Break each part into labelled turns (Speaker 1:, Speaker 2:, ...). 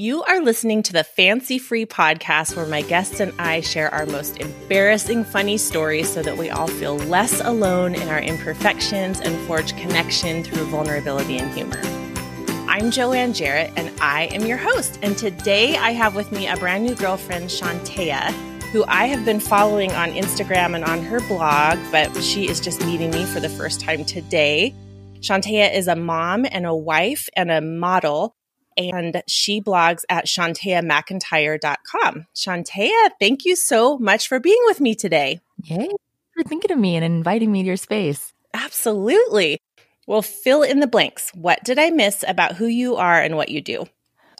Speaker 1: You are listening to the Fancy Free podcast where my guests and I share our most embarrassing, funny stories so that we all feel less alone in our imperfections and forge connection through vulnerability and humor. I'm Joanne Jarrett, and I am your host. And today I have with me a brand new girlfriend, Chantea, who I have been following on Instagram and on her blog, but she is just meeting me for the first time today. Chantea is a mom and a wife and a model and she blogs at chanteamcintyre.com. Chantea, thank you so much for being with me today.
Speaker 2: Yay, for thinking of me and inviting me to your space.
Speaker 1: Absolutely. Well, fill in the blanks. What did I miss about who you are and what you do?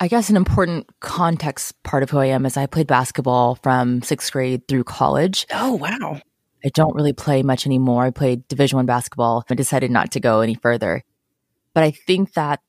Speaker 2: I guess an important context part of who I am is I played basketball from sixth grade through college.
Speaker 1: Oh, wow.
Speaker 2: I don't really play much anymore. I played Division One basketball. I decided not to go any further. But I think that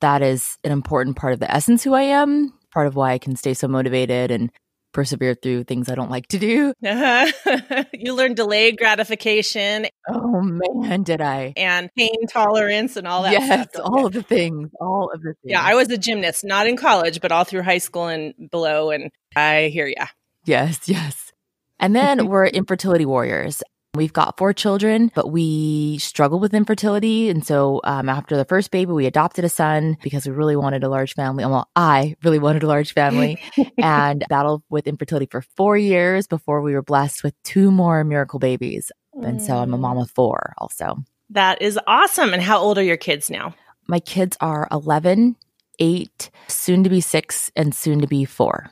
Speaker 2: that is an important part of the essence who I am, part of why I can stay so motivated and persevere through things I don't like to do.
Speaker 1: Uh-huh. you learned delayed gratification.
Speaker 2: Oh man, did I?
Speaker 1: And pain tolerance and all that.
Speaker 2: Yes,
Speaker 1: stuff,
Speaker 2: all of the things. All of the things.
Speaker 1: Yeah, I was a gymnast, not in college, but all through high school and below. And I hear ya.
Speaker 2: Yes, yes. And then we're infertility warriors. We've got four children, but we struggle with infertility. And so um, after the first baby, we adopted a son because we really wanted a large family. Well, I really wanted a large family and battled with infertility for four years before we were blessed with two more miracle babies. And so I'm a mom of four also.
Speaker 1: That is awesome. And how old are your kids now?
Speaker 2: My kids are 11, 8, soon to be 6, and soon to be 4.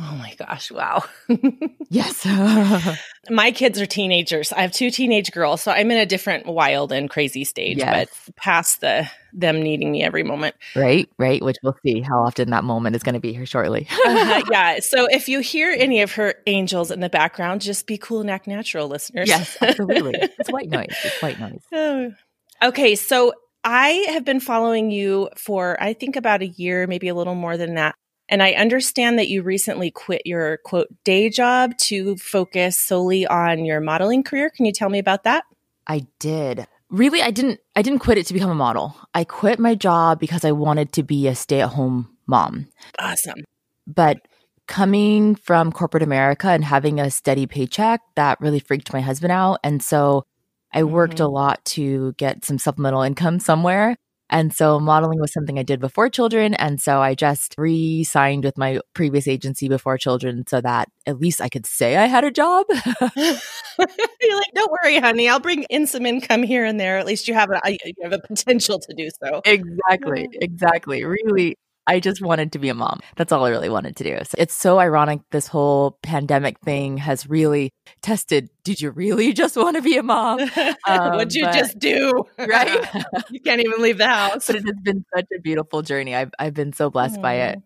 Speaker 1: Oh my gosh, wow.
Speaker 2: yes.
Speaker 1: my kids are teenagers. I have two teenage girls, so I'm in a different wild and crazy stage, yes. but past the them needing me every moment.
Speaker 2: Right, right, which we'll see how often that moment is going to be here shortly.
Speaker 1: uh, yeah. So if you hear any of her angels in the background, just be cool and act natural, listeners.
Speaker 2: Yes, absolutely. it's white noise. It's white noise.
Speaker 1: Oh. Okay, so I have been following you for I think about a year, maybe a little more than that. And I understand that you recently quit your quote day job to focus solely on your modeling career. Can you tell me about that?
Speaker 2: I did. Really, I didn't I didn't quit it to become a model. I quit my job because I wanted to be a stay-at-home mom.
Speaker 1: Awesome.
Speaker 2: But coming from corporate America and having a steady paycheck, that really freaked my husband out. And so I worked mm-hmm. a lot to get some supplemental income somewhere. And so modeling was something I did before children. And so I just re signed with my previous agency before children so that at least I could say I had a job.
Speaker 1: You're like, don't worry, honey. I'll bring in some income here and there. At least you have a, you have a potential to do so.
Speaker 2: Exactly. Exactly. Really I just wanted to be a mom. That's all I really wanted to do. So it's so ironic. This whole pandemic thing has really tested. Did you really just want to be a mom?
Speaker 1: Um, What'd you but, just do?
Speaker 2: Right?
Speaker 1: you can't even leave the house.
Speaker 2: But it has been such a beautiful journey. I've, I've been so blessed by it.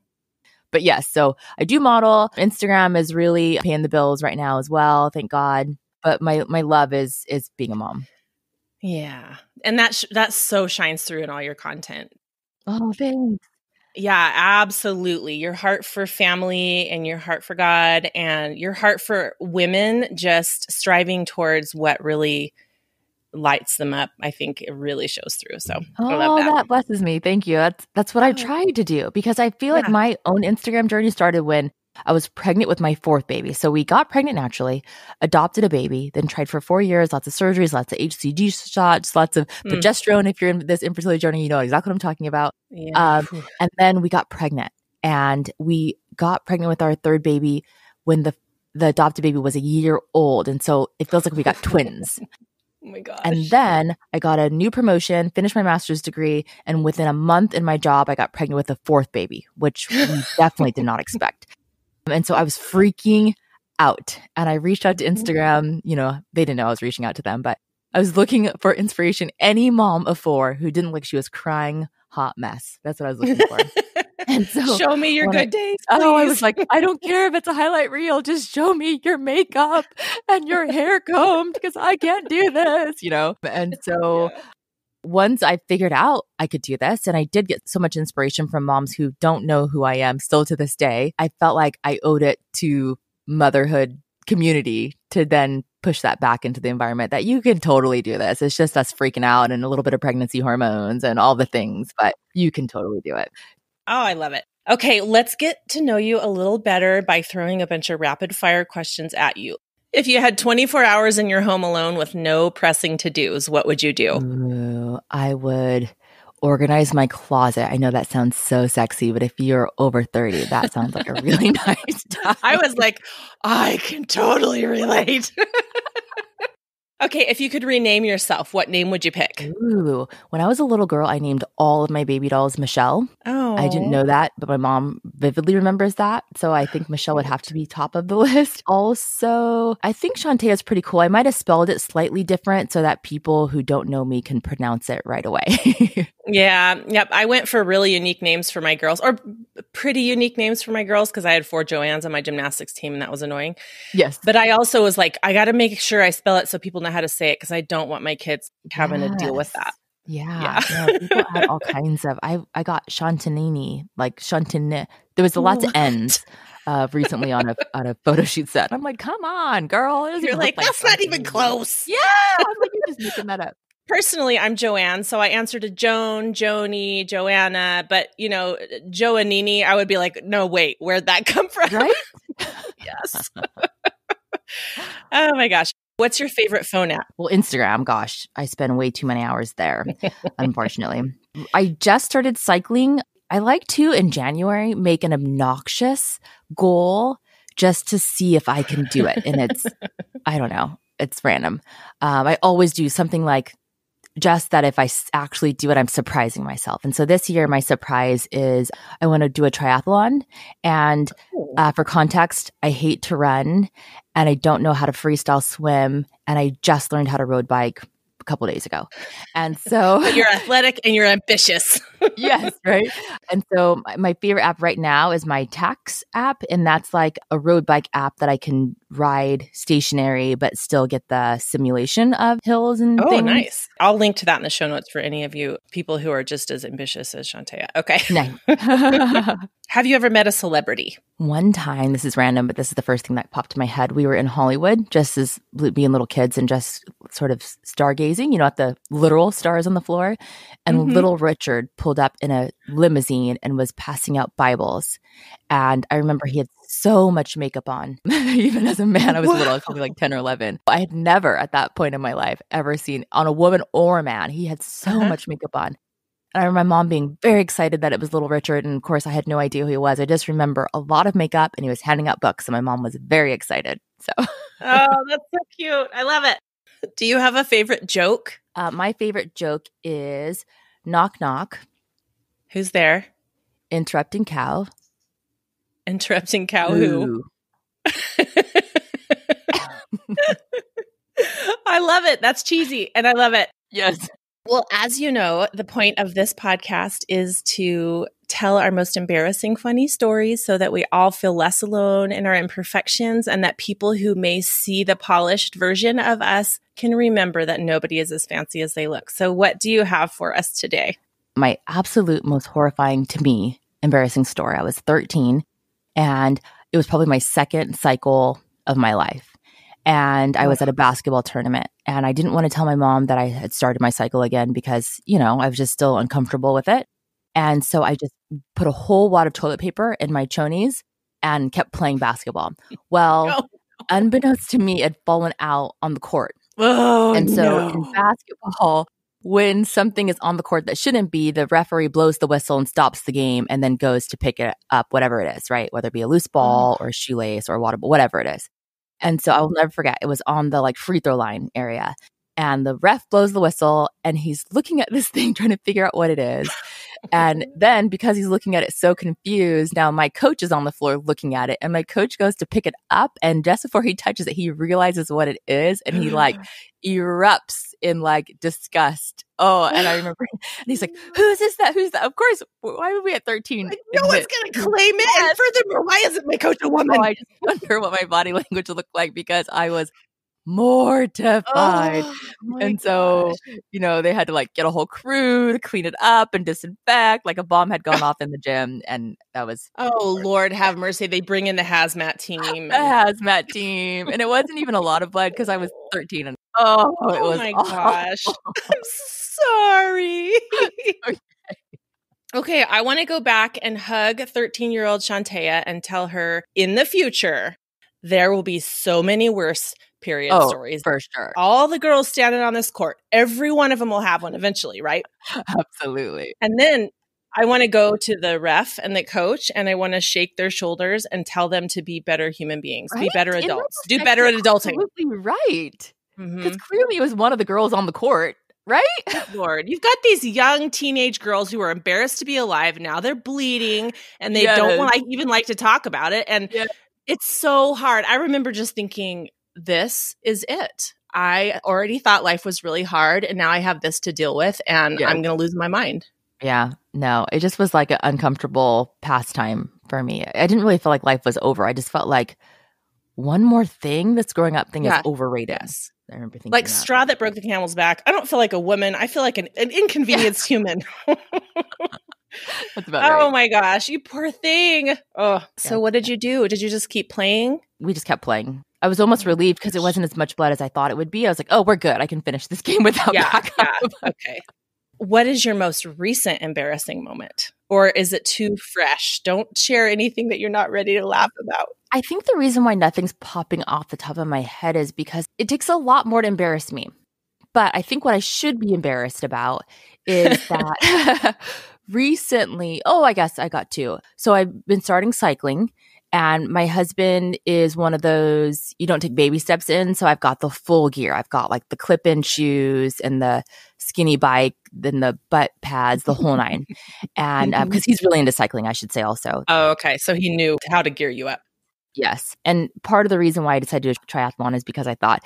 Speaker 2: But yes, so I do model. Instagram is really paying the bills right now as well. Thank God. But my my love is is being a mom.
Speaker 1: Yeah, and that sh- that so shines through in all your content.
Speaker 2: Oh, thanks.
Speaker 1: Yeah, absolutely. Your heart for family and your heart for God and your heart for women just striving towards what really lights them up. I think it really shows through. So,
Speaker 2: oh, that. that. blesses me. Thank you. That's that's what I oh. tried to do because I feel yeah. like my own Instagram journey started when I was pregnant with my fourth baby. So we got pregnant naturally, adopted a baby, then tried for four years, lots of surgeries, lots of HCG shots, lots of mm. progesterone. If you're in this infertility journey, you know exactly what I'm talking about. Yeah. Um, and then we got pregnant and we got pregnant with our third baby when the, the adopted baby was a year old. And so it feels like we got twins.
Speaker 1: Oh my gosh.
Speaker 2: And then I got a new promotion, finished my master's degree, and within a month in my job, I got pregnant with a fourth baby, which we definitely did not expect. And so I was freaking out and I reached out to mm-hmm. Instagram. You know, they didn't know I was reaching out to them, but I was looking for inspiration. Any mom of four who didn't look, she was crying hot mess. That's what I was looking for.
Speaker 1: and so show me your good I, days. Please.
Speaker 2: Oh, I was like, I don't care if it's a highlight reel. Just show me your makeup and your hair combed because I can't do this, you know? And so yeah once I figured out I could do this, and I did get so much inspiration from moms who don't know who I am still to this day, I felt like I owed it to motherhood community to then push that back into the environment that you can totally do this. It's just us freaking out and a little bit of pregnancy hormones and all the things, but you can totally do it.
Speaker 1: Oh, I love it. Okay, let's get to know you a little better by throwing a bunch of rapid fire questions at you. If you had 24 hours in your home alone with no pressing to dos, what would you do?
Speaker 2: Ooh, I would organize my closet. I know that sounds so sexy, but if you're over 30, that sounds like a really nice time.
Speaker 1: I was like, I can totally relate. Okay, if you could rename yourself, what name would you pick?
Speaker 2: Ooh, when I was a little girl, I named all of my baby dolls Michelle.
Speaker 1: Oh,
Speaker 2: I didn't know that, but my mom vividly remembers that. So I think Michelle would have to be top of the list. Also, I think Chantea is pretty cool. I might have spelled it slightly different so that people who don't know me can pronounce it right away.
Speaker 1: yeah, yep. I went for really unique names for my girls, or pretty unique names for my girls because I had four Joannes on my gymnastics team, and that was annoying.
Speaker 2: Yes,
Speaker 1: but I also was like, I got to make sure I spell it so people know how to say it because I don't want my kids having yes. to deal with that.
Speaker 2: Yeah, yeah. No, people had all kinds of. I I got Chantanini, like Chantanini. There was a lot of N's uh, recently on a on a photo shoot set. I'm like, come on, girl.
Speaker 1: You're like, that's not even close.
Speaker 2: Yeah, I'm like, you're just making that up.
Speaker 1: Personally, I'm Joanne, so I answer to Joan, Joni, Joanna. But you know, Joannini, I would be like, no, wait, where'd that come from?
Speaker 2: Right?
Speaker 1: yes. oh my gosh. What's your favorite phone app?
Speaker 2: Well, Instagram. Gosh, I spend way too many hours there, unfortunately. I just started cycling. I like to, in January, make an obnoxious goal just to see if I can do it. And it's, I don't know, it's random. Um, I always do something like just that if I actually do it, I'm surprising myself. And so this year, my surprise is I want to do a triathlon. And uh, for context, I hate to run and I don't know how to freestyle swim. And I just learned how to road bike a couple days ago. And so
Speaker 1: you're athletic and you're ambitious.
Speaker 2: yes, right. And so my favorite app right now is my Tacx app. And that's like a road bike app that I can ride stationary, but still get the simulation of hills and
Speaker 1: oh,
Speaker 2: things.
Speaker 1: nice. I'll link to that in the show notes for any of you people who are just as ambitious as Chantea. Okay.
Speaker 2: Nice.
Speaker 1: Have you ever met a celebrity?
Speaker 2: One time, this is random, but this is the first thing that popped to my head. We were in Hollywood, just as being little kids and just sort of stargazing, you know, at the literal stars on the floor. And mm-hmm. little Richard pulled up in a limousine and was passing out Bibles. And I remember he had so much makeup on. Even as a man, I was little, I was probably like 10 or 11. I had never at that point in my life ever seen on a woman or a man. He had so uh-huh. much makeup on. And I remember my mom being very excited that it was little Richard. And of course, I had no idea who he was. I just remember a lot of makeup and he was handing out books. And my mom was very excited. So, oh,
Speaker 1: that's so cute. I love it. Do you have a favorite joke?
Speaker 2: Uh, my favorite joke is knock, knock.
Speaker 1: Who's there?
Speaker 2: Interrupting cow.
Speaker 1: Interrupting cow who? I love it. That's cheesy and I love it.
Speaker 2: Yes.
Speaker 1: Well, as you know, the point of this podcast is to tell our most embarrassing funny stories so that we all feel less alone in our imperfections and that people who may see the polished version of us can remember that nobody is as fancy as they look. So, what do you have for us today?
Speaker 2: My absolute most horrifying to me embarrassing story. I was 13 and it was probably my second cycle of my life. And I was at a basketball tournament and I didn't want to tell my mom that I had started my cycle again because, you know, I was just still uncomfortable with it. And so I just put a whole wad of toilet paper in my chonies and kept playing basketball. Well, oh, no. unbeknownst to me, it had fallen out on the court.
Speaker 1: Oh,
Speaker 2: and so
Speaker 1: no.
Speaker 2: in basketball, when something is on the court that shouldn't be, the referee blows the whistle and stops the game and then goes to pick it up, whatever it is, right? Whether it be a loose mm-hmm. ball or a shoelace or a water ball, whatever it is. And so I will never forget, it was on the like free throw line area. And the ref blows the whistle and he's looking at this thing trying to figure out what it is. And then because he's looking at it so confused, now my coach is on the floor looking at it and my coach goes to pick it up. And just before he touches it, he realizes what it is and he like erupts in like disgust. Oh, and I remember, and he's like, "Who's this? That? Who's that?" Of course, why would we at thirteen?
Speaker 1: Like, no one's gonna claim it. Yes. And furthermore, why isn't my coach a oh, woman?
Speaker 2: Oh, I just wonder what my body language looked like because I was mortified. Oh, and so, you know, they had to like get a whole crew to clean it up and disinfect. Like a bomb had gone off in the gym, and that was
Speaker 1: oh Lord have mercy. They bring in the hazmat team.
Speaker 2: The hazmat team, and it wasn't even a lot of blood because I was thirteen. And oh,
Speaker 1: oh
Speaker 2: it was
Speaker 1: my awful. gosh, I'm sorry. okay. Okay, I want to go back and hug 13 year old Chantea and tell her in the future, there will be so many worse period
Speaker 2: oh,
Speaker 1: stories.
Speaker 2: For sure.
Speaker 1: All the girls standing on this court, every one of them will have one eventually, right?
Speaker 2: Absolutely.
Speaker 1: And then I want to go to the ref and the coach and I want to shake their shoulders and tell them to be better human beings, right? be better adults, do better at adulting.
Speaker 2: Absolutely right. Because mm-hmm. clearly it was one of the girls on the court right?
Speaker 1: Lord, you've got these young teenage girls who are embarrassed to be alive. Now they're bleeding and they yes. don't want to even like to talk about it. And yes. it's so hard. I remember just thinking, this is it. I already thought life was really hard and now I have this to deal with and yes. I'm going to lose my mind.
Speaker 2: Yeah, no, it just was like an uncomfortable pastime for me. I didn't really feel like life was over. I just felt like one more thing that's growing up thing yeah. is overrated. Yes.
Speaker 1: I remember thinking like that. straw that broke the camel's back. I don't feel like a woman. I feel like an, an inconvenienced yeah. human. That's about oh right. my gosh, you poor thing. Oh, so yeah. what did you do? Did you just keep playing?
Speaker 2: We just kept playing. I was almost oh relieved because it wasn't as much blood as I thought it would be. I was like, oh, we're good. I can finish this game without yeah, backup.
Speaker 1: Yeah. Okay. What is your most recent embarrassing moment? Or is it too fresh? Don't share anything that you're not ready to laugh about.
Speaker 2: I think the reason why nothing's popping off the top of my head is because it takes a lot more to embarrass me. But I think what I should be embarrassed about is that recently, oh, I guess I got two. So I've been starting cycling and my husband is one of those you don't take baby steps in. So I've got the full gear. I've got like the clip in shoes and the skinny bike, then the butt pads, the whole nine. and because um, mm-hmm. he's really into cycling, I should say also.
Speaker 1: Oh, okay. So he knew how to gear you up.
Speaker 2: Yes. And part of the reason why I decided to do a triathlon is because I thought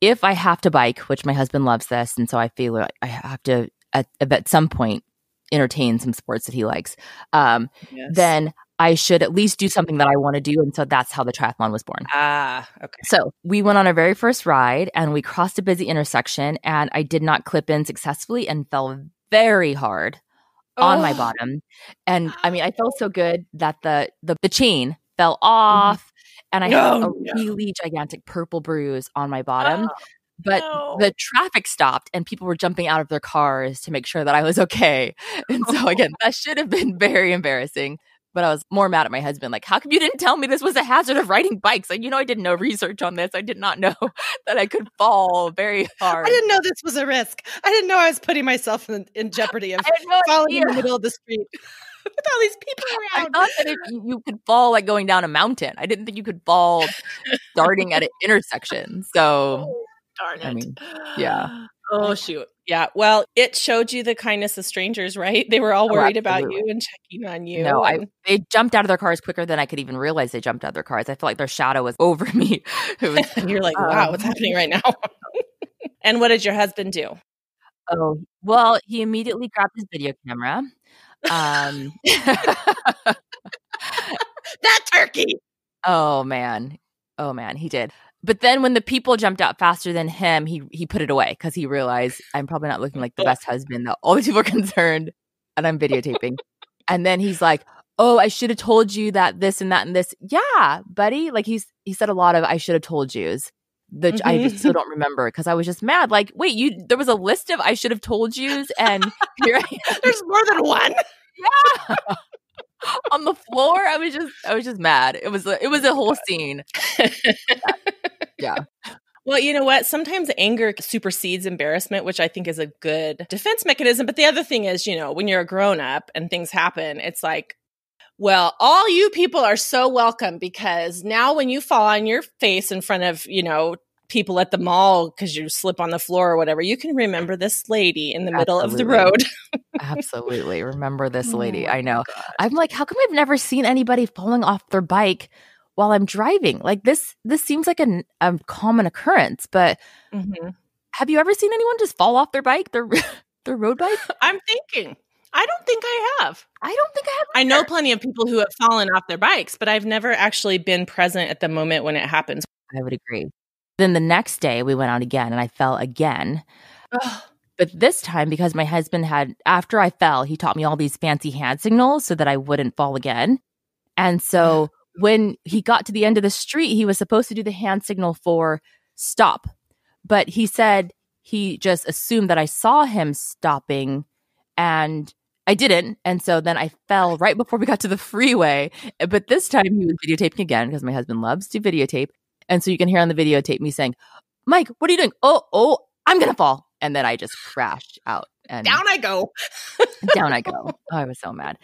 Speaker 2: if I have to bike, which my husband loves this, and so I feel like I have to at, at some point entertain some sports that he likes, um, yes. then I should at least do something that I want to do. And so that's how the triathlon was born.
Speaker 1: Ah, okay.
Speaker 2: So we went on our very first ride and we crossed a busy intersection and I did not clip in successfully and fell very hard oh. on my oh. bottom. And I mean, I felt so good that the the, the chain fell mm-hmm. off and I had a really gigantic purple bruise on my bottom. Oh, but no. the traffic stopped and people were jumping out of their cars to make sure that I was okay. And so again, that should have been very embarrassing. But I was more mad at my husband. Like, how come you didn't tell me this was a hazard of riding bikes? Like, you know, I did no research on this. I did not know that I could fall very hard.
Speaker 1: I didn't know this was a risk. I didn't know I was putting myself in, in jeopardy of no falling idea. in the middle of the street. with all these people around.
Speaker 2: I thought that it, you could fall like going down a mountain. I didn't think you could fall starting at an intersection. So,
Speaker 1: oh, darn it. I mean,
Speaker 2: yeah.
Speaker 1: Oh shoot. Yeah. Well, it showed you the kindness of strangers, right? They were all oh, worried oh, about you and checking on you.
Speaker 2: No, and- I they jumped out of their cars quicker than I could even realize they jumped out of their cars. I felt like their shadow was over me.
Speaker 1: Was, you're like, wow, um, what's happening right now? and what did your husband do?
Speaker 2: Oh, well, he immediately grabbed his video camera um,
Speaker 1: that turkey.
Speaker 2: Oh man. Oh man, he did. But then when the people jumped out faster than him, he he put it away because he realized I'm probably not looking like the best husband. That all the people are concerned, and I'm videotaping. and then he's like, "Oh, I should have told you that this and that and this." Yeah, buddy. Like he's he said a lot of "I should have told yous." that mm-hmm. I just still don't remember because I was just mad. Like, wait, you there was a list of I should have told yous, and here.
Speaker 1: There's more than one.
Speaker 2: Yeah. On the floor, I was just I was just mad. It was a, it was a whole scene. Yeah.
Speaker 1: Well, you know what? Sometimes anger supersedes embarrassment, which I think is a good defense mechanism. But the other thing is, you know, when you're a grown up and things happen, it's like, well, all you people are so welcome because now when you fall on your face in front of, you know, people at the mall because you slip on the floor or whatever, you can remember this lady in the Absolutely. middle of the road.
Speaker 2: Absolutely. Remember this oh lady. Oh I know. God. I'm like, how come I've never seen anybody falling off their bike while I'm driving? Like this this seems like a, a common occurrence, but mm-hmm. have you ever seen anyone just fall off their bike, their their road bike?
Speaker 1: I'm thinking. I don't think I have.
Speaker 2: I don't think I have.
Speaker 1: Either. I know plenty of people who have fallen off their bikes, but I've never actually been present at the moment when it happens.
Speaker 2: I would agree. Then the next day we went out again and I fell again. but this time, because my husband had, after I fell, he taught me all these fancy hand signals so that I wouldn't fall again. And so when he got to the end of the street, he was supposed to do the hand signal for stop. But he said he just assumed that I saw him stopping and I didn't. And so then I fell right before we got to the freeway. But this time he was videotaping again because my husband loves to videotape. And so you can hear on the videotape me saying, Mike, what are you doing? Oh, oh, I'm going to fall. And then I just crashed out and
Speaker 1: down I go.
Speaker 2: down I go. Oh, I was so mad.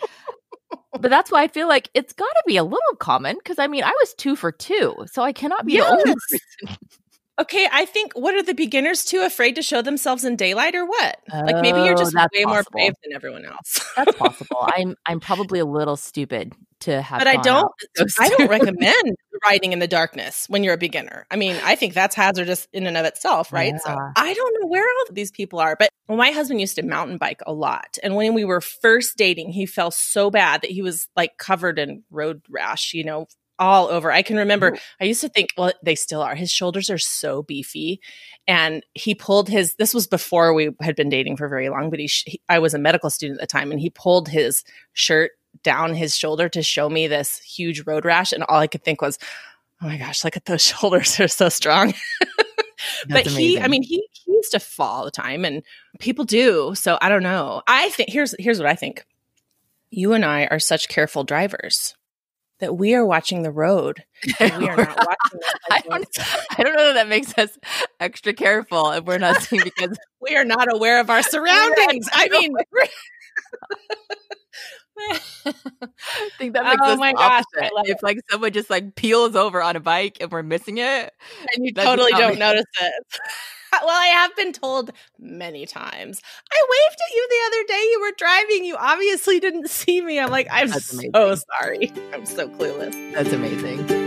Speaker 2: But that's why I feel like it's got to be a little common because I mean, I was two for two. So I cannot be yes. the only person.
Speaker 1: Okay, I think what are the beginners too afraid to show themselves in daylight or what? Oh, like maybe you're oh, just way possible. more brave than everyone else.
Speaker 2: that's possible. I'm I'm probably a little stupid to have.
Speaker 1: But I don't. I don't recommend riding in the darkness when you're a beginner. I mean, I think that's hazardous in and of itself, right? Yeah. So I don't know where all these people are. But well, my husband used to mountain bike a lot, and when we were first dating, he fell so bad that he was like covered in road rash. You know, all over. I can remember. I used to think, well, they still are. His shoulders are so beefy. And he pulled his, this was before we had been dating for very long, but he, he, I was a medical student at the time and he pulled his shirt down his shoulder to show me this huge road rash. And all I could think was, oh my gosh, look at those shoulders. They're so strong. but amazing. he, I mean, he, he used to fall all the time and people do. So I don't know. I think here's, here's what I think. You and I are such careful drivers that we are watching the road. we are not watching.
Speaker 2: I, don't, I don't know that that makes us extra careful if we're not seeing because
Speaker 1: we are not aware of our surroundings. I mean.
Speaker 2: I think that makes oh my gosh, if like someone just like peels over on a bike and we're missing it,
Speaker 1: and you totally don't notice it. well, I have been told many times. I waved at you the other day. You were driving. You obviously didn't see me. I'm like, I'm so sorry. I'm so clueless.
Speaker 2: That's amazing.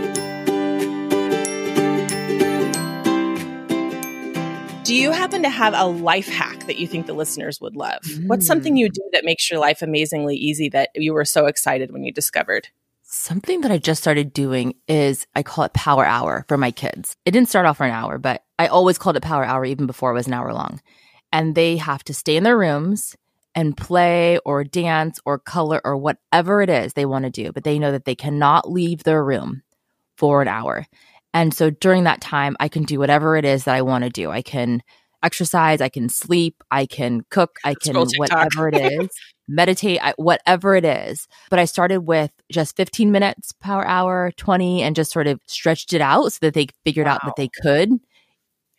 Speaker 1: Do you happen to have a life hack that you think the listeners would love? Mm. What's something you do that makes your life amazingly easy that you were so excited when you discovered?
Speaker 2: Something that I just started doing is I call it power hour for my kids. It didn't start off for an hour, but I always called it power hour even before it was an hour long. And they have to stay in their rooms and play or dance or color or whatever it is they want to do, but they know that they cannot leave their room for an hour. And so during that time, I can do whatever it is that I want to do. I can exercise, I can sleep, I can cook, I can whatever it is, meditate, I, whatever it is. But I started with just 15 minutes per hour, 20, and just sort of stretched it out so that they figured wow. out that they could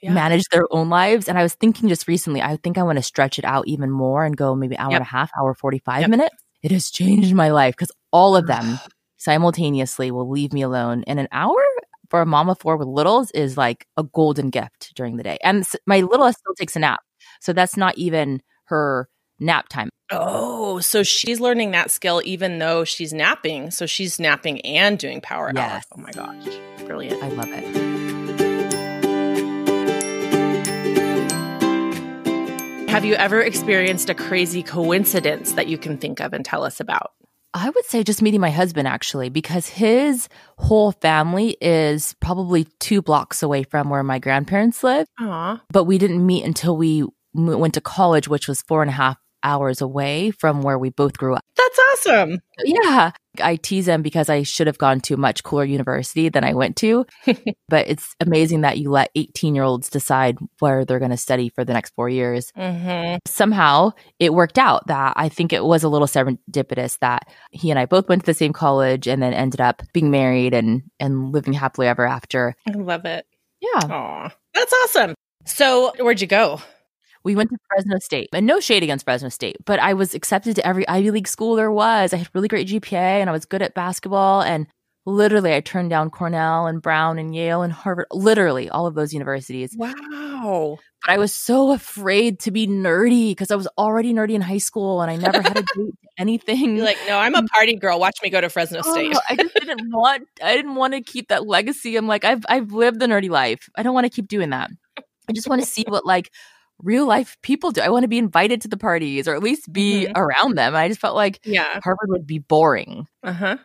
Speaker 2: yeah. manage their own lives. And I was thinking just recently, I think I want to stretch it out even more and go maybe hour yep. and a half, hour 45 yep. minutes. It has changed my life because all of them simultaneously will leave me alone in an hour for a mom of four with littles is like a golden gift during the day. And my littlest still takes a nap. So that's not even her nap time.
Speaker 1: Oh, so she's learning that skill even though she's napping. So she's napping and doing power yes. hour. Oh my gosh. Brilliant.
Speaker 2: I love it.
Speaker 1: Have you ever experienced a crazy coincidence that you can think of and tell us about?
Speaker 2: I would say just meeting my husband actually, because his whole family is probably two blocks away from where my grandparents live. Aww. But we didn't meet until we went to college, which was four and a half hours away from where we both grew up.
Speaker 1: That's awesome.
Speaker 2: Yeah. I tease them because I should have gone to a much cooler university than I went to. but it's amazing that you let 18 year olds decide where they're going to study for the next four years. Mm-hmm. Somehow it worked out that I think it was a little serendipitous that he and I both went to the same college and then ended up being married and, and living happily ever after.
Speaker 1: I love it.
Speaker 2: Yeah.
Speaker 1: Aw, that's awesome. So, where'd you go?
Speaker 2: We went to Fresno State, and no shade against Fresno State, but I was accepted to every Ivy League school there was. I had really great GPA and I was good at basketball. And literally, I turned down Cornell and Brown and Yale and Harvard, literally all of those universities.
Speaker 1: Wow.
Speaker 2: But I was so afraid to be nerdy because I was already nerdy in high school and I never had a date anything.
Speaker 1: You're like, no, I'm a mm. party girl. Watch me go to Fresno oh, State.
Speaker 2: Oh, I just didn't want I didn't want to keep that legacy. I'm like, I've I've lived the nerdy life. I don't want to keep doing that. I just want to see what like real life people do. I want to be invited to the parties or at least be mm-hmm. around them. I just felt like yeah. Harvard would be boring. Uh-huh.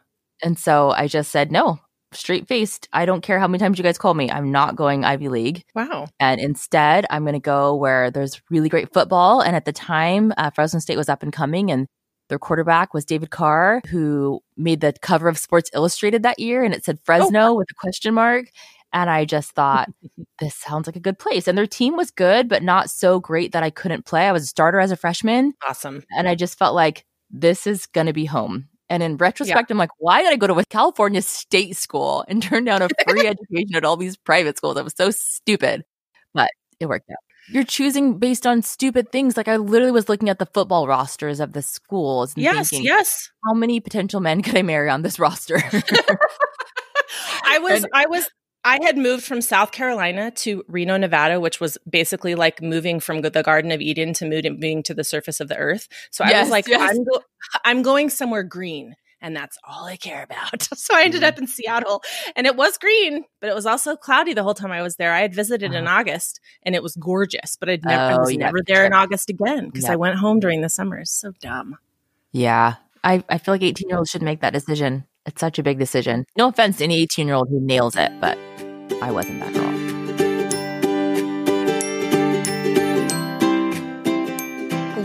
Speaker 2: And so I just said, no, straight faced. I don't care how many times you guys call me. I'm not going Ivy League.
Speaker 1: Wow.
Speaker 2: And instead, I'm going to go where there's really great football. And at the time, uh, Fresno State was up and coming and their quarterback was David Carr, who made the cover of Sports Illustrated that year, and it said oh, Fresno oh. with a question mark. And I just thought, this sounds like a good place. And their team was good, but not so great that I couldn't play. I was a starter as a freshman.
Speaker 1: Awesome.
Speaker 2: And I just felt like this is going to be home. And in retrospect, yeah. I'm like, why did I go to a California state school and turn down a free education at all these private schools? That was so stupid, but it worked out. You're choosing based on stupid things. Like I literally was looking at the football rosters of the schools.
Speaker 1: yes,
Speaker 2: thinking,
Speaker 1: yes.
Speaker 2: How many potential men could I marry on this roster?
Speaker 1: I was, and, I was I had moved from South Carolina to Reno, Nevada, which was basically like moving from the Garden of Eden to moving to the surface of the earth. So I was like, yes. I'm, go- I'm going somewhere green. And that's all I care about. So I ended mm. up in Seattle and it was green, but it was also cloudy the whole time I was there. I had visited in uh-huh. August and it was gorgeous, but I'd never, oh, I was never there sure. in August again because I went home during the summers. So dumb.
Speaker 2: Yeah. I, I feel like 18 year olds should make that decision. It's such a big decision. No offense to any 18 year old who nails it, but I wasn't that girl.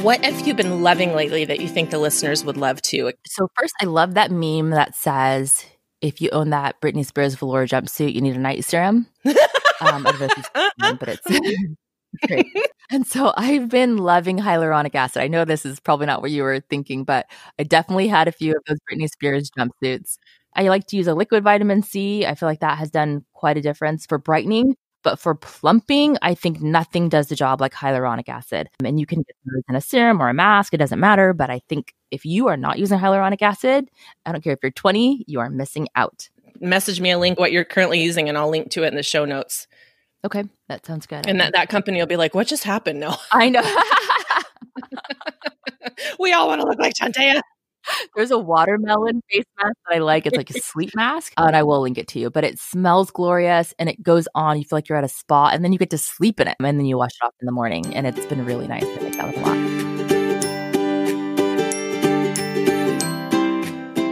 Speaker 1: What have you been loving lately that you think the listeners would love too?
Speaker 2: So, first, I love that meme that says, if you own that Britney Spears velour jumpsuit, you need a night serum. um, I don't know if it's, but it's And so I've been loving hyaluronic acid. I know this is probably not what you were thinking, but I definitely had a few of those Britney Spears jumpsuits. I like to use a liquid vitamin C. I feel like that has done quite a difference for brightening. But for plumping, I think nothing does the job like hyaluronic acid. And you can get those in a serum or a mask, it doesn't matter. But I think if you are not using hyaluronic acid, I don't care if you're 20, you are missing out.
Speaker 1: Message me a link what you're currently using, and I'll link to it in the show notes.
Speaker 2: Okay, that sounds good.
Speaker 1: And that, that company will be like, what just happened? No.
Speaker 2: I know.
Speaker 1: we all want to look like Chantea.
Speaker 2: There's a watermelon face mask that I like. It's like a sleep mask, and I will link it to you. But it smells glorious, and it goes on. You feel like you're at a spa, and then you get to sleep in it, and then you wash it off in the morning. And it's been really nice. I like that a lot.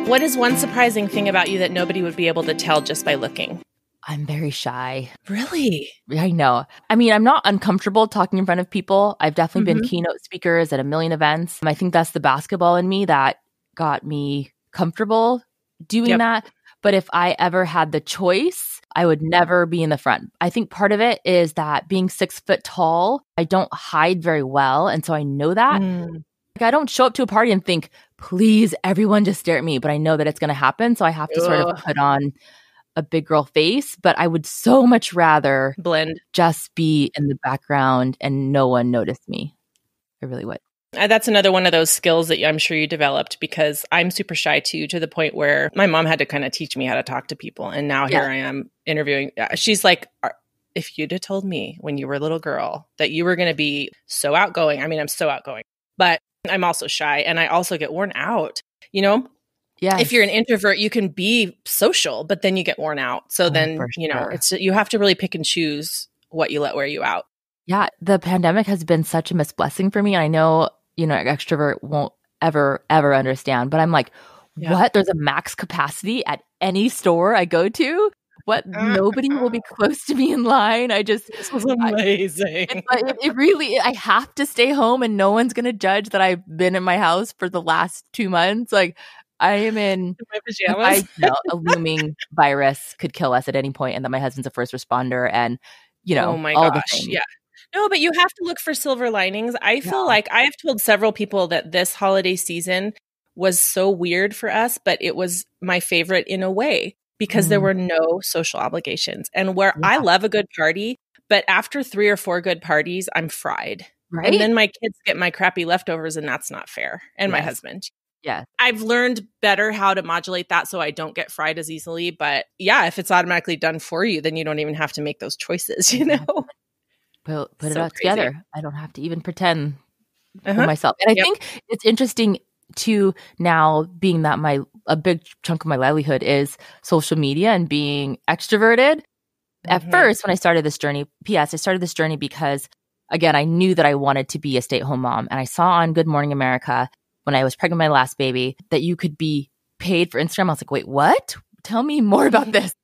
Speaker 1: What is one surprising thing about you that nobody would be able to tell just by looking?
Speaker 2: I'm very shy.
Speaker 1: Really?
Speaker 2: I know. I mean, I'm not uncomfortable talking in front of people. I've definitely mm-hmm. been keynote speakers at a million events. I think that's the basketball in me that got me comfortable doing yep. that. But if I ever had the choice, I would never be in the front. I think part of it is that being six foot tall, I don't hide very well. And so I know that. Mm. Like I don't show up to a party and think, please, everyone just stare at me. But I know that it's going to happen. So I have to Ugh. sort of put on a big girl face. But I would so much rather
Speaker 1: blend,
Speaker 2: just be in the background and no one notice me. I really would.
Speaker 1: Uh, that's another one of those skills that I'm sure you developed because I'm super shy too, to the point where my mom had to kind of teach me how to talk to people. And now yeah. here I am interviewing. Uh, she's like, if you'd have told me when you were a little girl that you were going to be so outgoing, I mean, I'm so outgoing, but I'm also shy and I also get worn out. You know, yeah. If you're an introvert, you can be social, but then you get worn out. So oh, then, you know, it's you have to really pick and choose what you let wear you out.
Speaker 2: Yeah, the pandemic has been such a blessing for me. I know you know, extrovert won't ever, ever understand. But I'm like, yeah. what? There's a max capacity at any store I go to. What? Nobody will be close to me in line. I just
Speaker 1: this was amazing.
Speaker 2: I, it, it, really, I have to stay home, and no one's gonna judge that I've been in my house for the last two months. Like I am in,
Speaker 1: in my pajamas.
Speaker 2: I know a looming virus could kill us at any point, and that my husband's a first responder, and you know,
Speaker 1: oh my gosh, yeah. No, but you have to look for silver linings. I feel yeah. like I have told several people that this holiday season was so weird for us, but it was my favorite in a way because mm. there were no social obligations. And where yeah. I love a good party, but after three or four good parties, I'm fried. Right. And then my kids get my crappy leftovers, and that's not fair. And yes. my husband.
Speaker 2: Yeah.
Speaker 1: I've learned better how to modulate that so I don't get fried as easily. But yeah, if it's automatically done for you, then you don't even have to make those choices, you know?
Speaker 2: put, put so it all crazy. together. I don't have to even pretend uh-huh. for myself. And I yep. think it's interesting to now being that my a big chunk of my livelihood is social media and being extroverted. Mm-hmm. At first, when I started this journey, PS, I started this journey because again, I knew that I wanted to be a stay-at-home mom. And I saw on Good Morning America when I was pregnant with my last baby that you could be paid for Instagram. I was like, wait, what? Tell me more about this.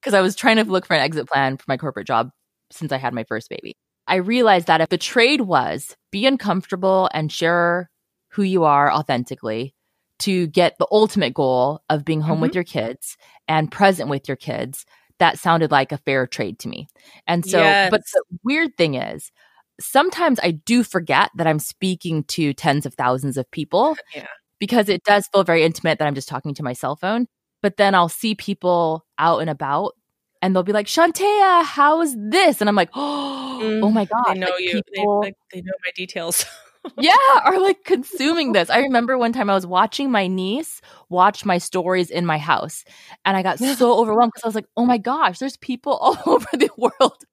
Speaker 2: Because I was trying to look for an exit plan for my corporate job since I had my first baby. I realized that if the trade was be uncomfortable and share who you are authentically to get the ultimate goal of being home mm-hmm. with your kids and present with your kids, that sounded like a fair trade to me. And so, yes. but the weird thing is, sometimes I do forget that I'm speaking to tens of thousands of people.
Speaker 1: Yeah.
Speaker 2: because it does feel very intimate that I'm just talking to my cell phone. But then I'll see people out and about and they'll be like, Chantea, how's this? And I'm like, oh, mm, oh my God.
Speaker 1: They know
Speaker 2: like
Speaker 1: you. People, they, like, they know my details.
Speaker 2: yeah, are like consuming this. I remember one time I was watching my niece watch my stories in my house, and I got so overwhelmed because I was like, oh my gosh, there's people all over the world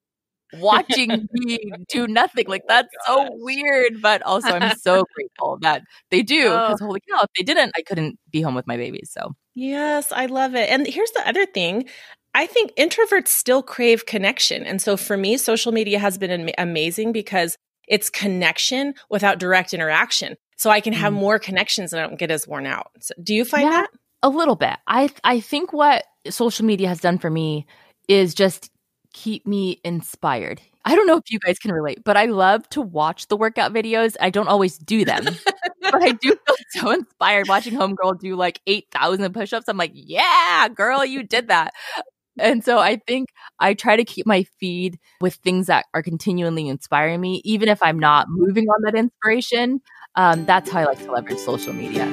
Speaker 2: watching me do nothing. Like, oh that's so weird. But also, I'm so grateful that they do because, oh. holy cow, if they didn't, I couldn't be home with my babies. So,
Speaker 1: yes, I love it. And here's the other thing I think introverts still crave connection. And so for me, social media has been amazing because it's connection without direct interaction. So I can have mm. more connections and I don't get as worn out. So do you find yeah, that?
Speaker 2: A little bit. I I think what social media has done for me is just keep me inspired. I don't know if you guys can relate, but I love to watch the workout videos. I don't always do them, but I do feel so inspired watching Homegirl do like 8,000 push ups. I'm like, yeah, girl, you did that. And so I think I try to keep my feed with things that are continually inspiring me, even if I'm not moving on that inspiration. Um, that's how I like to leverage social media.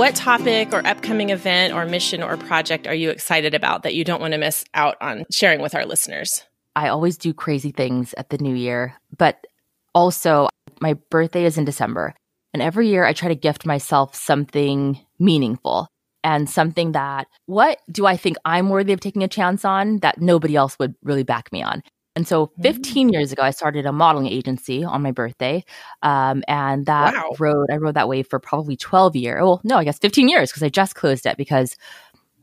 Speaker 1: What topic or upcoming event or mission or project are you excited about that you don't want to miss out on sharing with our listeners?
Speaker 2: I always do crazy things at the new year, but also my birthday is in December. And every year I try to gift myself something meaningful and something that, what do I think I'm worthy of taking a chance on that nobody else would really back me on? And so 15 mm. years ago, I started a modeling agency on my birthday. Um, and that wow. road, I rode that wave for probably 12 years. Well, no, I guess 15 years because I just closed it because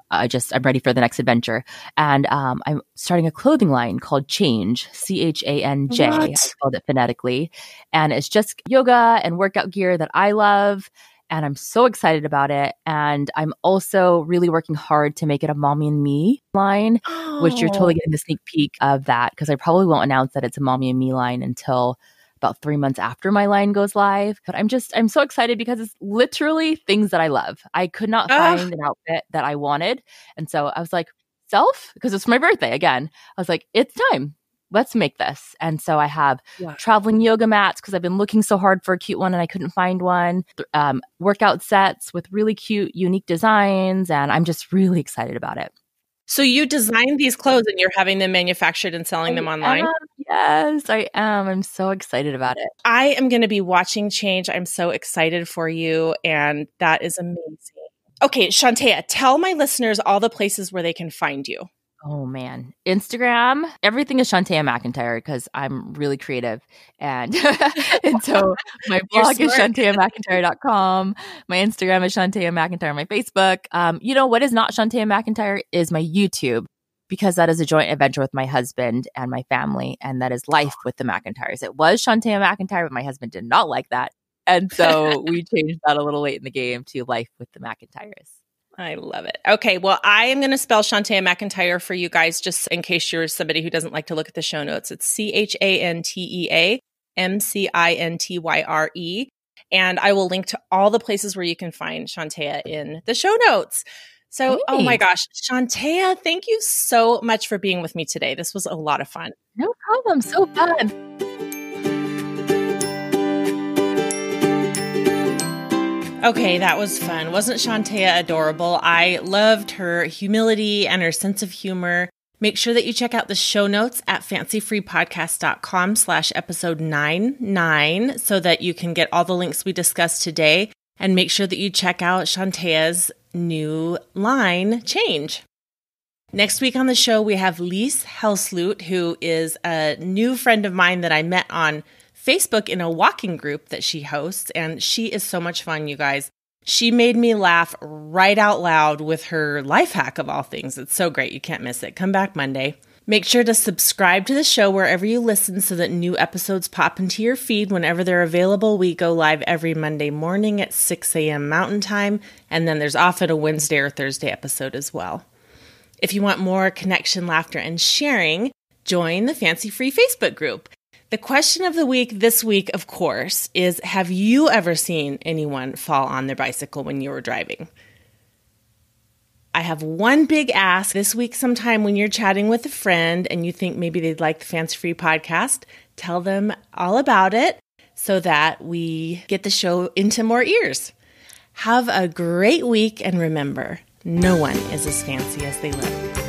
Speaker 2: I just I'm ready for the next adventure. And um, I'm starting a clothing line called Chanj, C H A N J. I spelled it phonetically, and it's just yoga and workout gear that I love. And I'm so excited about it. And I'm also really working hard to make it a mommy and me line, oh. which you're totally getting a sneak peek of that because I probably won't announce that it's a mommy and me line until about three months after my line goes live. But I'm just, I'm so excited because it's literally things that I love. I could not find an outfit that I wanted. And so I was like, self, because it's my birthday again. I was like, it's time. Let's make this. And so I have traveling yoga mats because I've been looking so hard for a cute one and I couldn't find one. Um, workout sets with really cute, unique designs. And I'm just really excited about it.
Speaker 1: So you designed these clothes and you're having them manufactured and selling I them online?
Speaker 2: Am. Yes, I am. I'm so excited about it.
Speaker 1: I am going to be watching Chanj. I'm so excited for you and that is amazing. Okay, Chantea, tell my listeners all the places where they can find you.
Speaker 2: Oh man, Instagram, everything is Chantea McIntyre because I'm really creative. And and so my blog is chanteamcintyre.com. My Instagram is Chantea McIntyre. My Facebook. Um, you know what is not Chantea McIntyre is my YouTube because that is a joint adventure with my husband and my family, and that is life with the McIntyres. It was Chantea McIntyre, but my husband did not like that. And so we changed that a little late in the game to life with the McIntyres.
Speaker 1: I love it. Okay, well, I am going to spell Chantea McIntyre for you guys just in case you're somebody who doesn't like to look at the show notes. It's C H A N T E A M C I N T Y R E. And I will link to all the places where you can find Chantea in the show notes. So, hey. oh my gosh, Chantea, thank you so much for being with me today. This was a lot of fun.
Speaker 2: No problem. So fun.
Speaker 1: Okay, that was fun. Wasn't Chantea adorable? I loved her humility and her sense of humor. Make sure that you check out the show notes at fancyfreepodcast.com slash episode 99 so that you can get all the links we discussed today. And make sure that you check out Chantea's new line, Chanj. Next week on the show, we have Lise Helsloot, who is a new friend of mine that I met on Facebook in a walking group that she hosts, and she is so much fun, you guys. She made me laugh right out loud with her life hack of all things. It's so great. You can't miss it. Come back Monday. Make sure to subscribe to the show wherever you listen so that new episodes pop into your feed whenever they're available. We go live every Monday morning at 6 a.m. Mountain Time, and then there's often a Wednesday or Thursday episode as well. If you want more connection, laughter, and sharing, join the Fancy Free Facebook group. The question of the week this week, of course, is Have you ever seen anyone fall on their bicycle when you were driving? I have one big ask this week sometime when you're chatting with a friend and you think maybe they'd like the Fancy Free podcast, tell them all about it so that we get the show into more ears. Have a great week and remember, no one is as fancy as they look.